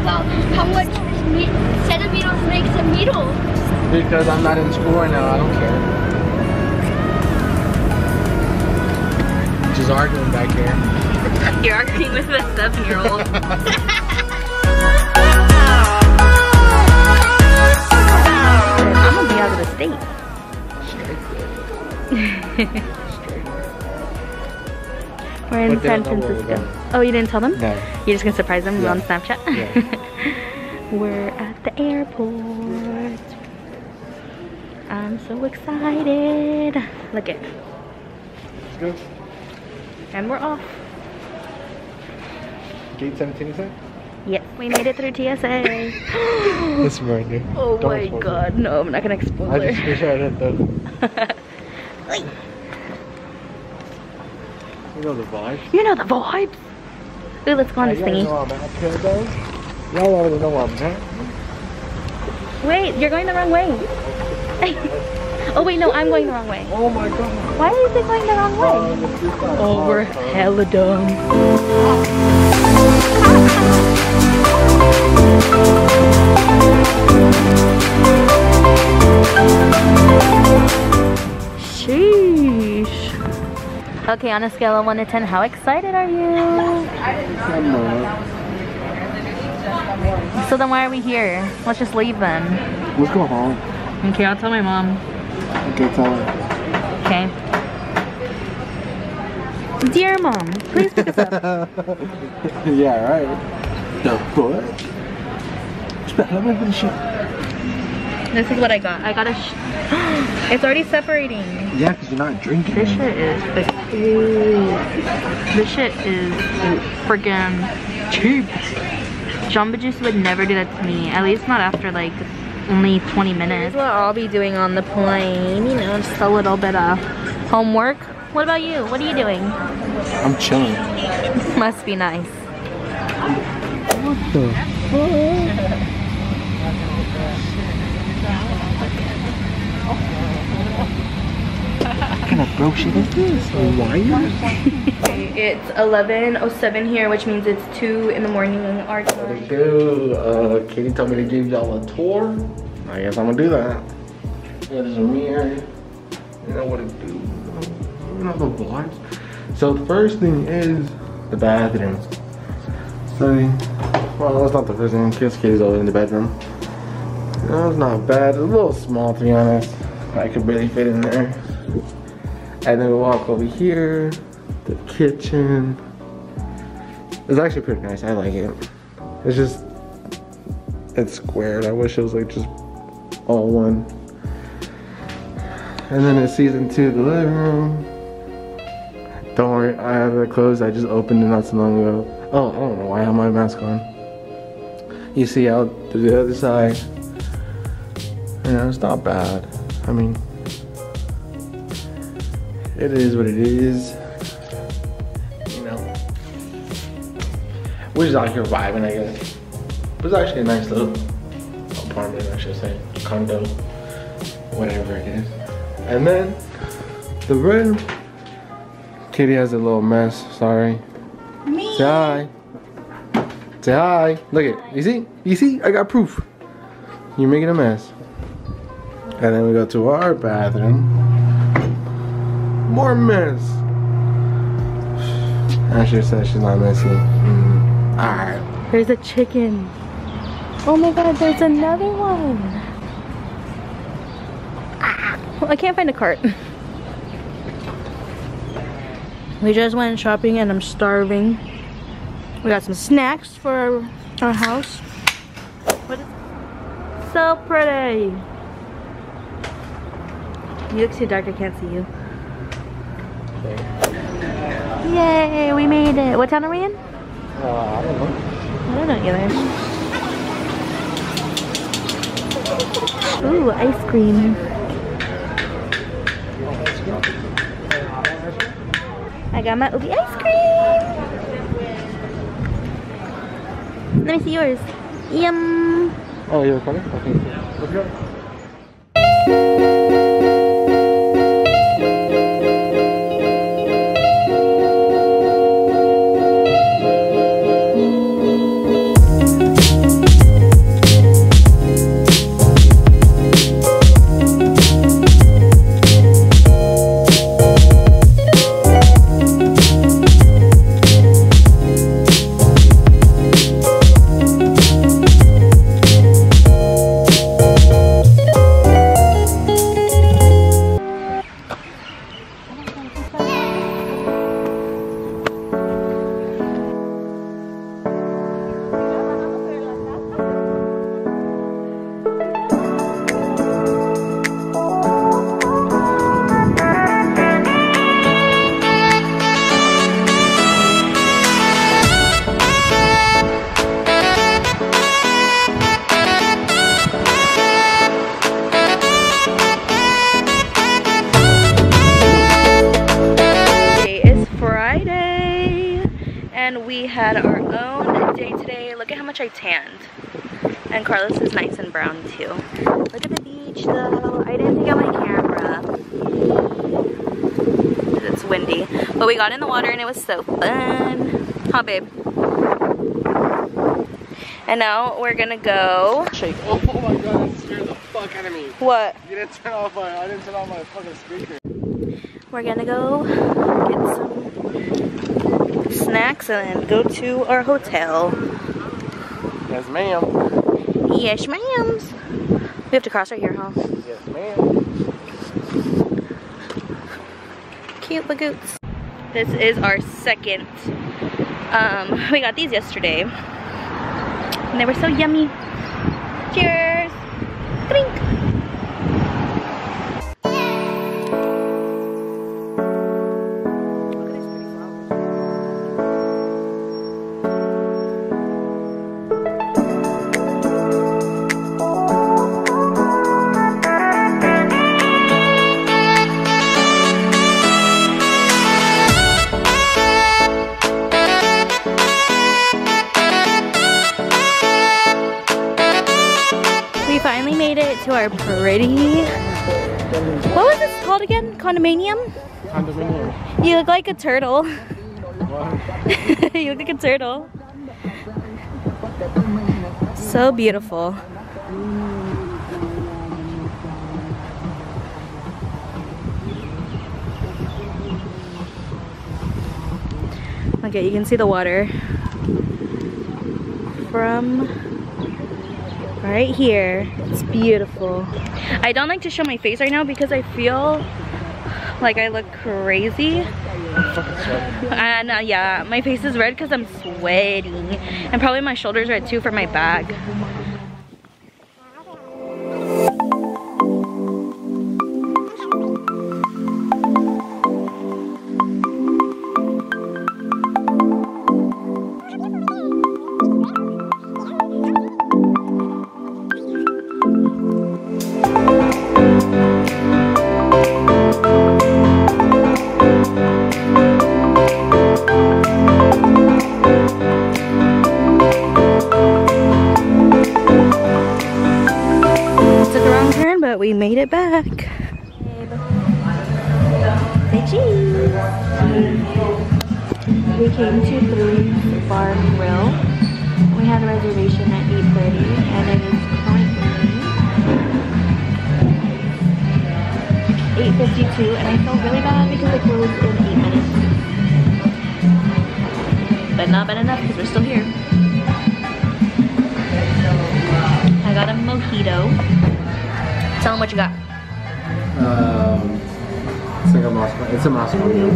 about how much me- centimeters makes a meter. Because I'm not in school right now, I don't care. She's arguing back here. You're arguing with a seven-year-old. I'm gonna be out of the state. We're in But San don't know where we're Francisco. Oh, you didn't tell them? No. You're just gonna surprise them Yeah. on Snapchat? Yeah. We're at the airport. I'm so excited. Look it. Let's go. And we're off. Gate 17 you said? Yes, we made it through TSA. This morning. oh Don't my god, no, I'm not gonna expose I just wish I it though. You know the vibes. You know the vibes. Let's go on this thingy. know I'm at here though. Y'all already know I'm at. Wait, you're going the wrong way. oh wait, no, I'm going the wrong way. Oh my god. Why is it going the wrong way? Oh, we're hella dumb. Sheesh. Okay, on a scale of 1 to 10, how excited are you? So then why are we here? Let's just leave then. Let's go home. Okay, I'll tell my mom. Okay, tell her. Okay. Dear mom, please pick us up. yeah, right. The foot? Let me finish it. This is what I got. I got a. Sh it's already separating. Yeah, because you're not drinking. This shit is. Ooh. This shit is friggin' cheap. Jamba Juice would never do that to me. At least not after like only 20 minutes. What I'll be doing on the plane. You know, just a little bit of homework. What about you? What are you doing? I'm chilling. Must be nice. What the fuck? What kind of broke shit is this? A wire? It's 11.07 here, which means it's 2 in the morning our time. do. Uh, Katie told me to give y'all a tour. I guess I'm gonna do that. Yeah, there's a mirror. You know what to do. You know the vibes. So the first thing is the bathrooms. So, well, that's not the first thing. Kiss Katie's over in the bedroom. No, it's not bad. It's a little small to be honest. I could barely fit in there. And then we walk over here, the kitchen. It's actually pretty nice. I like it. It's just, it's squared. I wish it was like just all one. And then it's season two, the living room. Don't worry, I have it closed. I just opened it not so long ago. Oh, I don't know why I have my mask on. You see out to the other side. Know, it's not bad. I mean, it is what it is. You know. We're just out here vibing, I guess. It was actually a nice little apartment, I should say. Condo. Whatever it is. And then, the room. Kitty has a little mess, sorry. Me. Say hi. Say hi. Look at You see? You see? I got proof. You're making a mess. And then we go to our bathroom. More mess. Ashley says she's not messy. Mm. Alright. There's a chicken. Oh my god, there's another one. Ah, well, I can't find a cart. We just went shopping and I'm starving. We got some snacks for our, our house. So pretty. You look too dark, I can't see you. Okay. Yay, we made it. What town are we in? Uh, I don't know. I don't know either. Ooh, ice cream. I got my ube ice cream. Let me see yours. Yum. Oh, you're recording? Okay. Let's go. Yesterday, look at how much I tanned. And Carlos is nice and brown too. Look at the beach though. I didn't take out my camera. It's windy. But we got in the water and it was so fun. Huh, babe? And now we're gonna go. Shake. Oh my god, that scared the fuck out of me. What? You didn't turn off my, I didn't turn off my fucking speaker. We're gonna go get some snacks and go to our hotel. Yes, ma'am. Yes, ma'ams. We have to cross right here, huh? Yes, ma'am. Cute bagoots. This is our second. Um, we got these yesterday. And they were so yummy. Cheers. Pretty. What was this called again? Condominium? Condominium. You look like a turtle. You look like a turtle. So beautiful. Okay, you can see the water from right here. It's beautiful. I don't like to show my face right now because I feel like I look crazy. And uh, yeah, my face is red because I'm sweating. And probably my shoulders red too for my bag. We came to Three Bar Grill. We had a reservation at 8.30 and it is currently 8.52 and I feel really bad because it closed in 8 minutes. But not bad enough because we're still here. I got a mojito. Tell them what you got. Um, it's like a Moscow, it's a Moscow mule.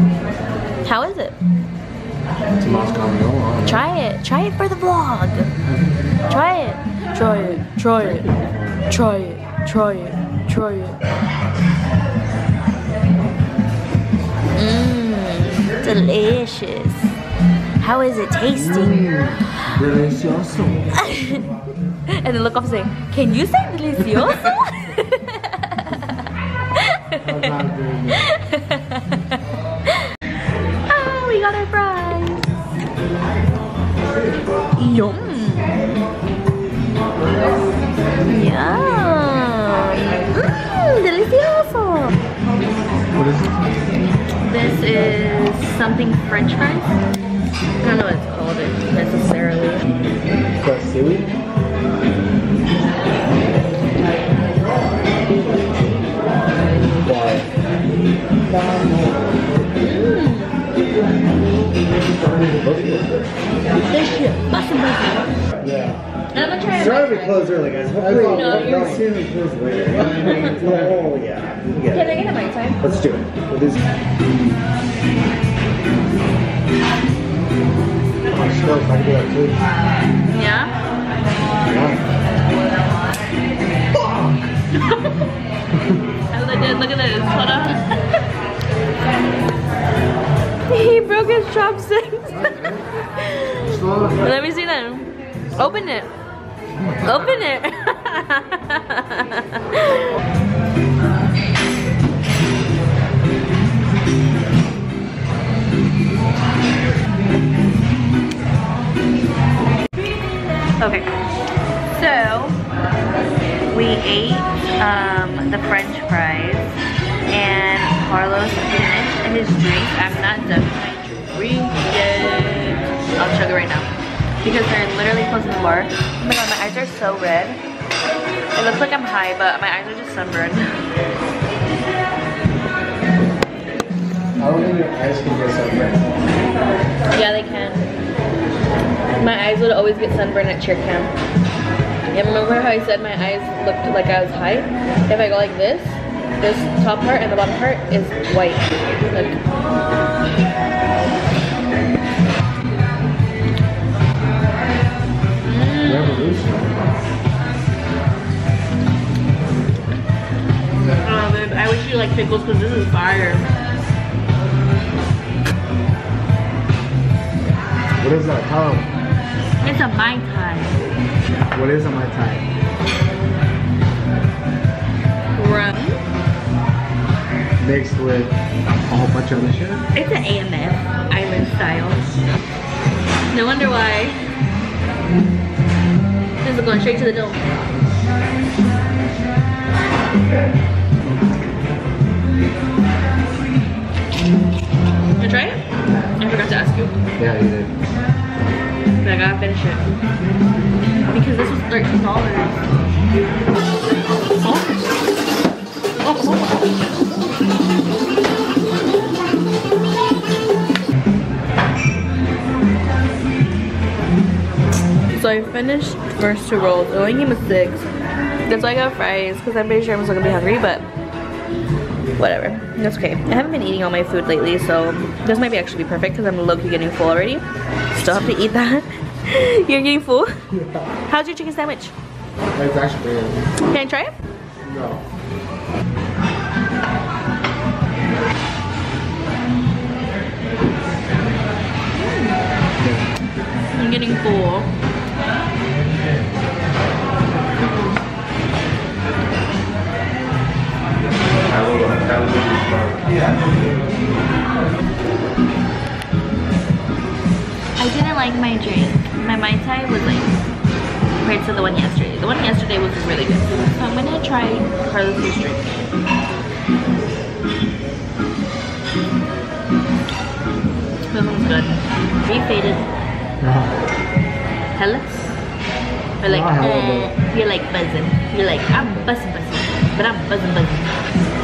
How is it? It's a Moscow don't. Try it. Try it for the vlog. Try it. Try it. Try it. Try it. Try it. Try it. Mmm. Delicious. How is it tasting? Mmm. Delicioso. and then look off and say, Can you say delicioso? Yum. Yum. Mmm, delicioso. What is it? This is something french fries. I don't know what it's called necessarily. That seaweed? Why? Yeah. I'm gonna try. Sorry we closed early, guys. Hopefully, No, no, soon close later. oh yeah, Can I get a time? Let's do it. We'll do. Yeah. Yeah. I. Look at this. Hold on. he broke his chopsticks. Let me see them. Open it. Open it. Okay, so we ate um, the french fries right now because they're literally closing the bar. Oh my god, my eyes are so red. It looks like I'm high, but my eyes are just sunburned. I don't think your eyes can get sunburned. Yeah, they can. My eyes would always get sunburned at cheer camp. Yeah, remember how I said my eyes looked like I was high? If I go like this, this top part and the bottom part is white. Look. Revolution. Oh, babe, I wish you like pickles because this is fire. What is that? Tell 'em. It's a Mai Tai. What is a Mai Tai? Rum. Mixed with a whole bunch of other shit? It's an AMF, island style. No wonder why. Is going straight to the dome. Try it? I forgot to ask you. Yeah, you did. But I gotta finish it. Because this was $13. So I finished first two rolls. It only came with six. That's why I got fries because I'm pretty sure I'm still gonna be hungry, but whatever. That's okay. I haven't been eating all my food lately, so this might be actually be perfect because I'm low-key getting full already. Still have to eat that. You're getting full? How's your chicken sandwich? It's actually good. Can I try it? No. I'm getting full. I didn't like my drink. My Mai Tai was like compared to the one yesterday. The one yesterday was really good. So I'm gonna try Carlos's drink. This one's good. Refaded. Hello? Or like, eh, you're like buzzing. You're like, I'm buzzing, buzzing. But I'm buzzing, buzzing.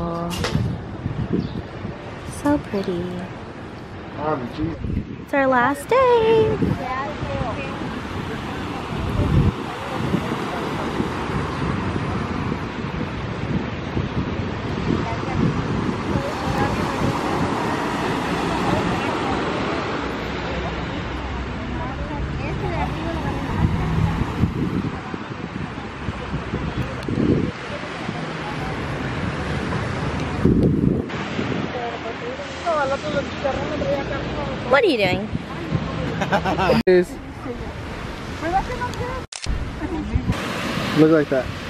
So pretty. It's our last day. What are you doing? Look like that.